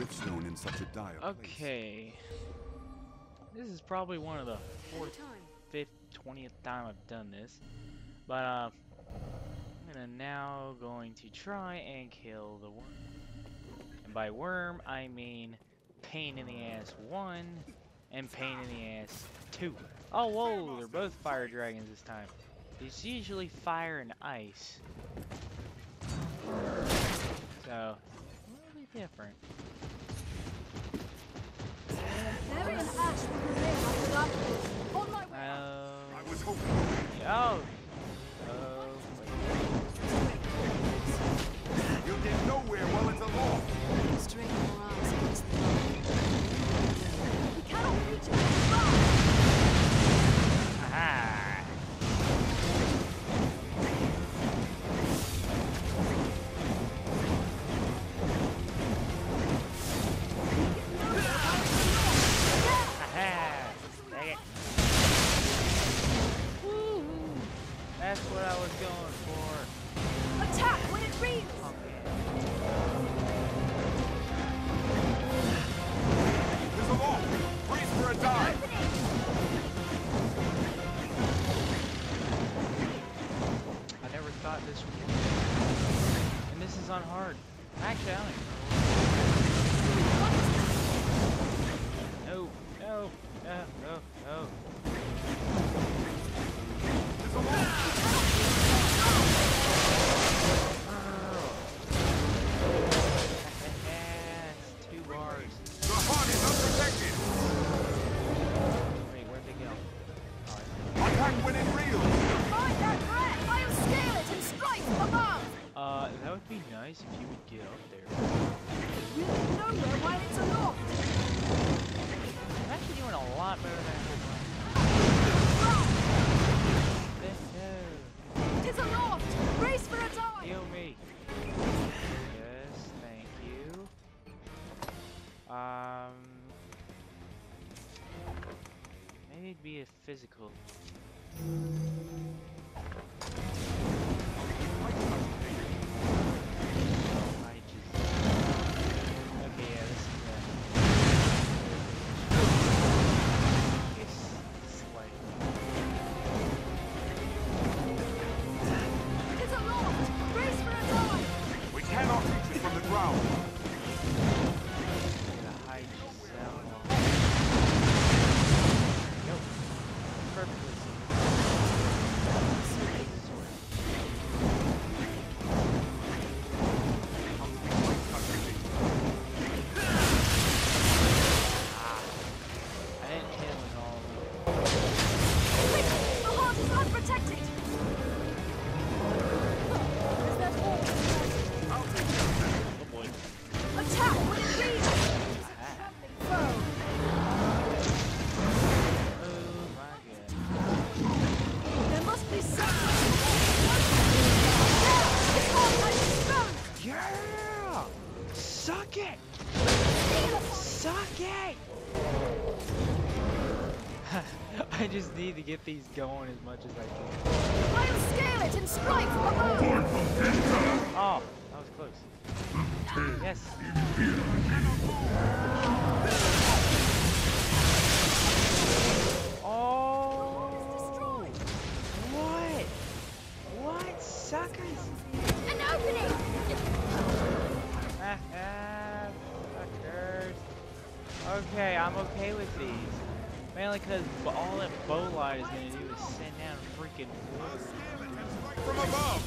Withstone in such a dire place? Okay. This is probably one of the fourth, fifth, twentieth time I've done this. But uh I'm gonna now going to try and kill the wyrm. And by wyrm I mean pain in the ass one and pain in the ass two. Oh whoa, they're both fire dragons this time. It's usually fire and ice. So a little bit different. Ash will be after that. On my way. Oh. I was hoping. Oh. Would be nice if you would get up there. Be nowhere while it's aloft. I'm actually doing a lot better than I hoped. No, It's aloft. Brace for a dive. heal me. Yes, thank you. Um, maybe it'd be a physical. Need to get these going as much as I can. I'll scale it and strike from above. Oh, that was close. Yes. Oh! What? What? Suckers! An opening. Haha, Suckers. Okay, I'm okay with these. Mainly because all that bow light is gonna do is send down freaking water. From above.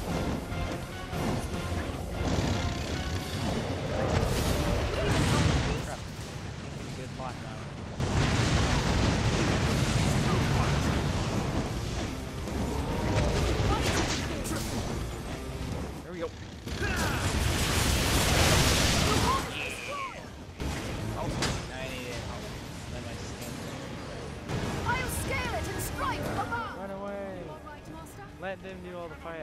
Let them do all the fight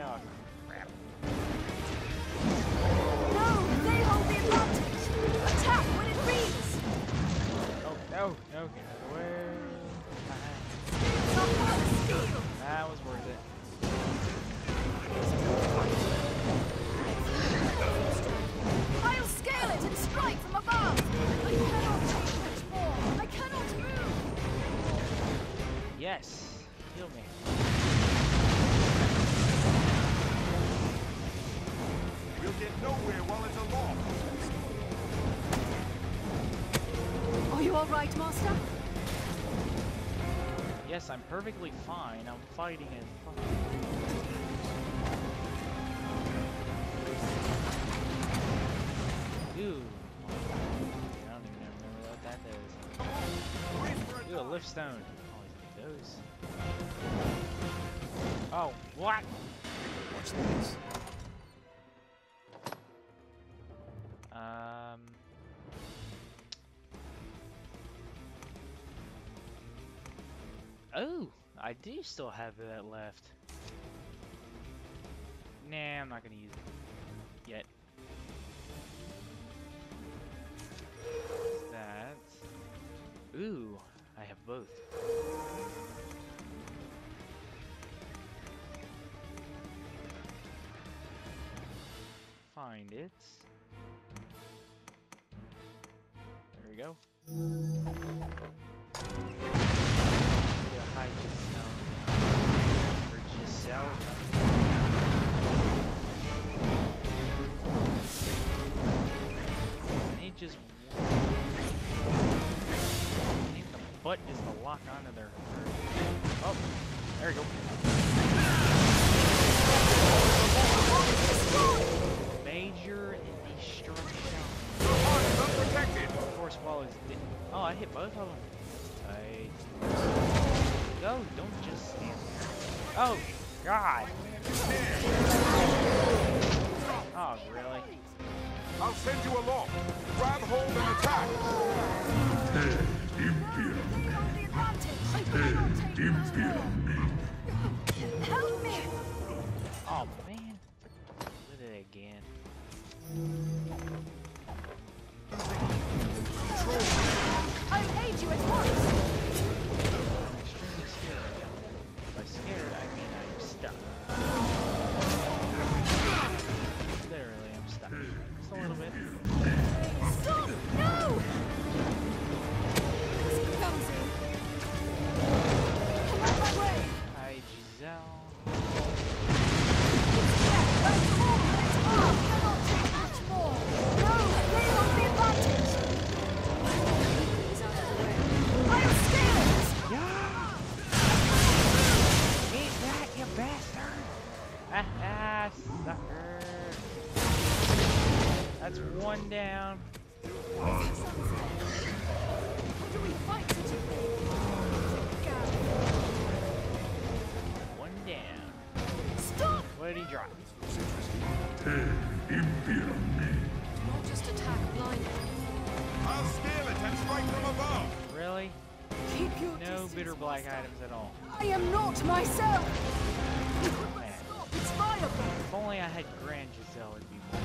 nowhere while it's aloft. Are you alright, Master? Yes, I'm perfectly fine. I'm fighting it. Dude. I don't even remember what that is. Dude, a lift stone. Always need those. Oh, what? Watch this. Oh, I do still have that left. Nah, I'm not gonna use it yet. That? Ooh, I have both. Find it. There we go. Yeah, High Gicel. Or Gicel. I need just. I need the butt just to lock onto their. Oh, there we go. Major destruction. Heart is unprotected. Force wall is Oh, I hit both of them. Oh, God. Oh, really? I'll send you along. Grab hold and attack. Help me! Oh, man. Did it again. Had Grand Gicel, it'd be more.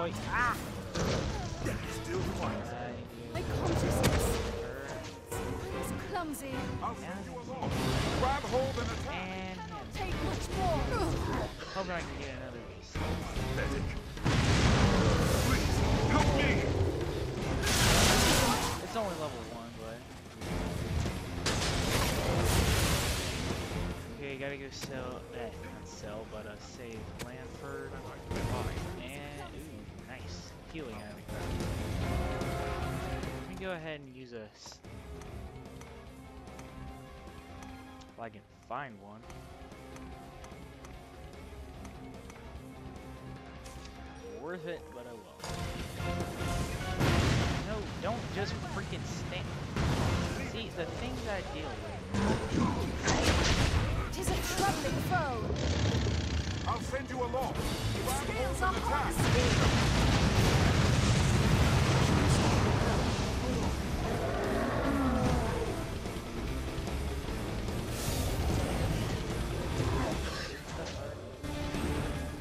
Boy. Ah! Still flight. My consciousness Her is clumsy. I'll send you along. Grab hold and attack. and him. Cannot take much more. Hoping I can get another piece. Pathetic. Please, help me. It's only level one, but. Okay, gotta go sell. Eh, not sell, but uh, save Lanford. And ooh, nice healing oh, item. Let me go ahead and use a. s- If I can find one. Worth it, but I will. No, don't just freaking stand. See, the things I deal with. Tis a troubling foe. I'll send you along. Grab Scales hold are and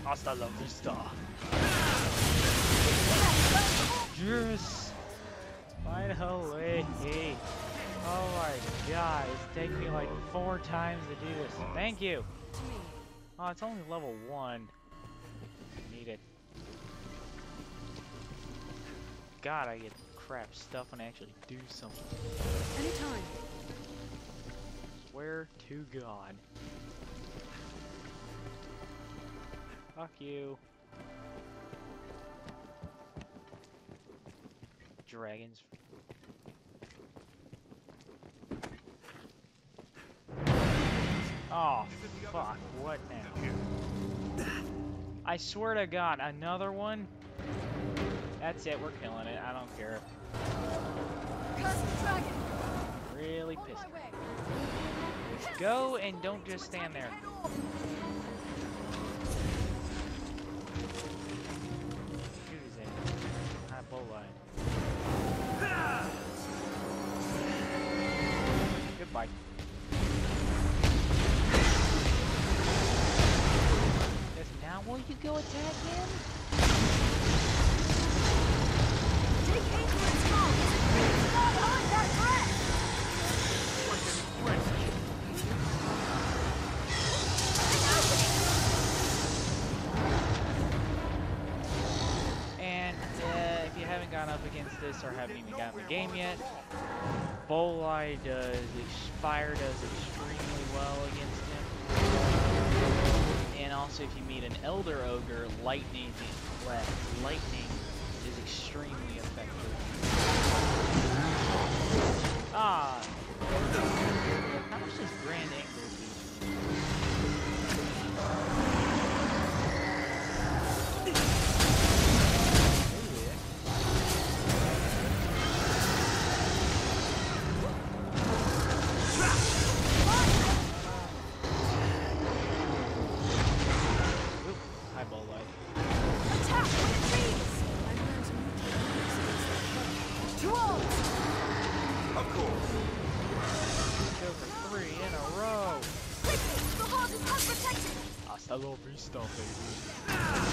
Hasta la vista. Yes! Finally! Oh my god, it's taken me like four times to do this. Thank you! Oh, it's only level one. God, I get crap stuff when I actually do something. Anytime. Swear to God. Fuck you. Dragons. Oh, fuck. What now? I swear to God, another one? That's it, we're killing it. I don't care. Really pissed. Go and don't just stand there. Head off. Shoot his ass. High Bolide. Goodbye. Now will you go attack him? Against this or haven't even gotten the game yet, Bolide does, fire does extremely well against him. And also if you meet an Elder Ogre, lightning, well, lightning is extremely effective. Ah! How much does Grand Angle do? La vista, baby.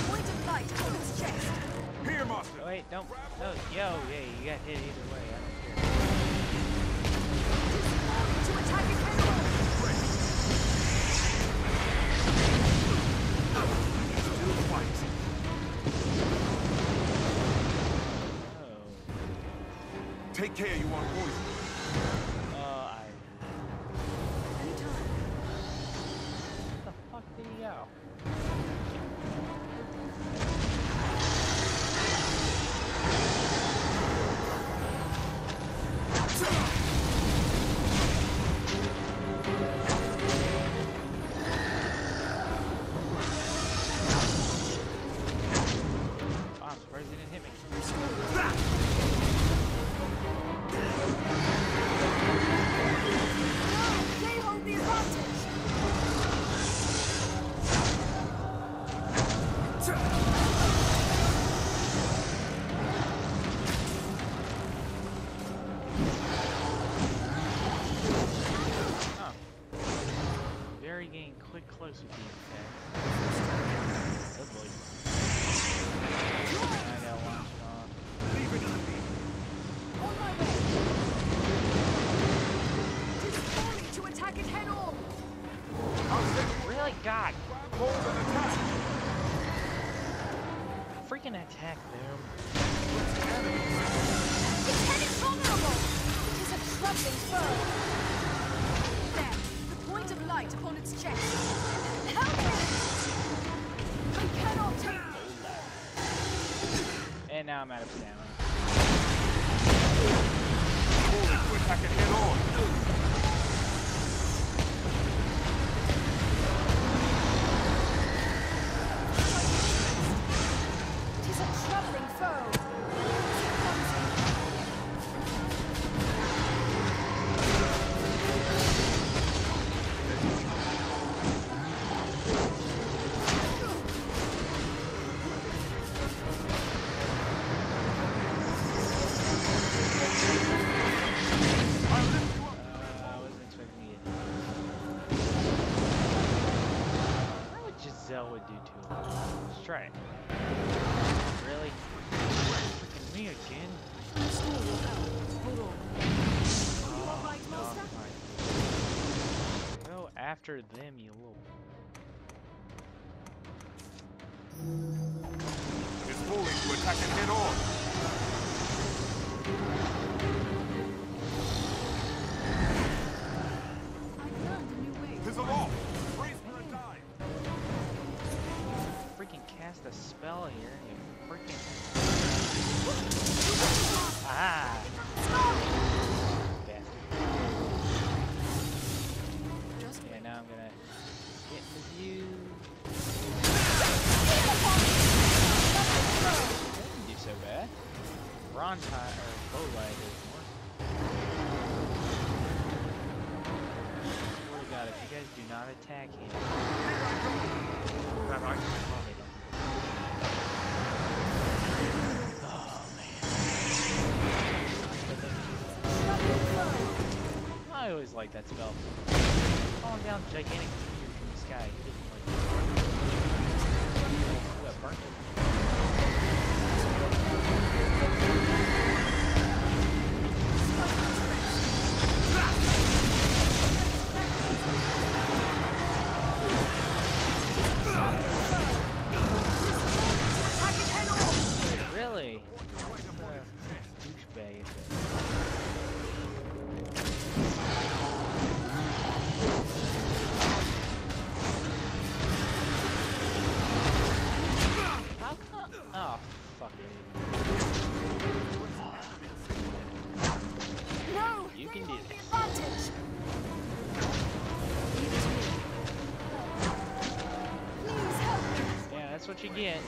Point of light on its chest. Here, master. Oh, wait, don't. No, yo, yeah, you got hit either way. I don't care. To attack it head. Still fight. Oh. Take care, you want poison. God. a hold and attack. Freaking attack them. Its head is vulnerable. It is a troubling foe. There, the point of light upon its chest. Help me! I cannot take And now I'm out of stamina. Forward to attack it head on. After them, you little. It's falling to attack it head on. I've learned a new way. Tis aloft. Brace for a dive. Freaking cast a spell here, you freaking. Ah! Bolide is more. Swear to God, if you guys do not attack him. Oh. Oh. I always like that spell. Calling down gigantic meteors from the sky. Who doesn't like that? Ooh, that burnt it. Yeah,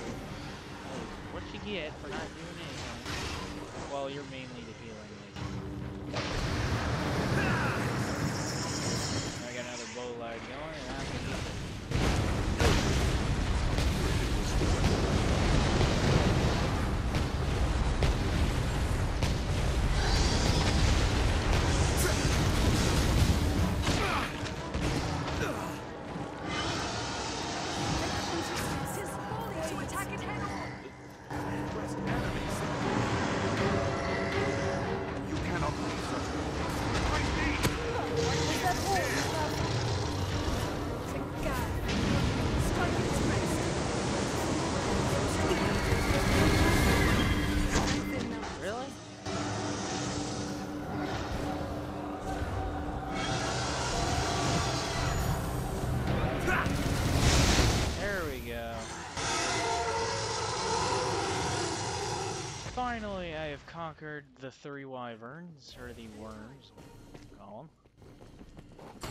conquered the three wyverns, or the wyrms, call them.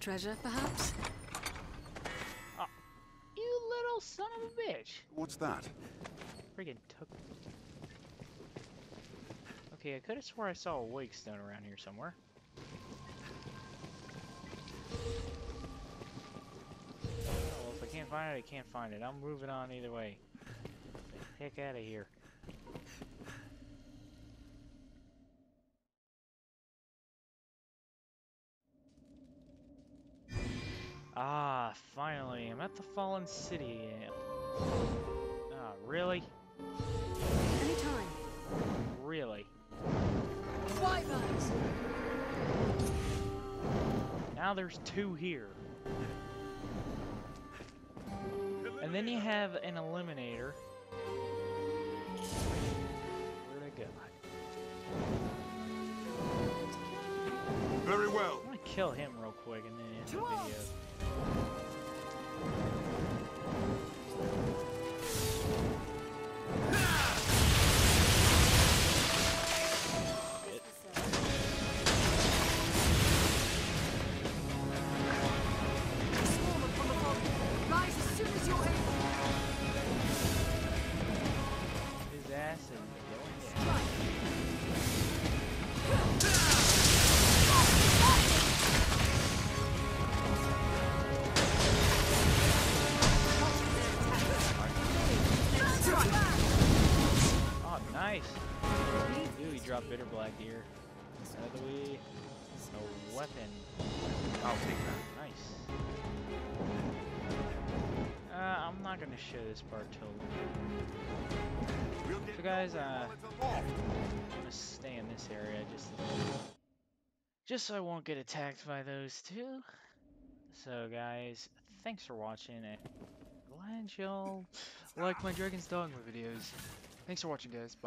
Treasure, perhaps? Ah, you little son of a bitch! What's that? Friggin' took. Okay, I could have swore I saw a wake stone around here somewhere. Oh, well, if I can't find it, I can't find it. I'm moving on either way. Heck out of here. Ah, finally, I'm at the Fallen City. Ah, really? Anytime. Really? Wyverns! Now there's two here. And then you have an eliminator. Kill him real quick and then end the video. Ooh, he dropped bitter black here. Another way. A weapon. I'll take that. Nice. I'm not gonna show this part till We'll So guys, uh, while it's aloft. I'm gonna stay in this area just just so I won't get attacked by those two. So guys, thanks for watching and glad y'all like my Dragon's Dogma videos. Thanks for watching guys, bye.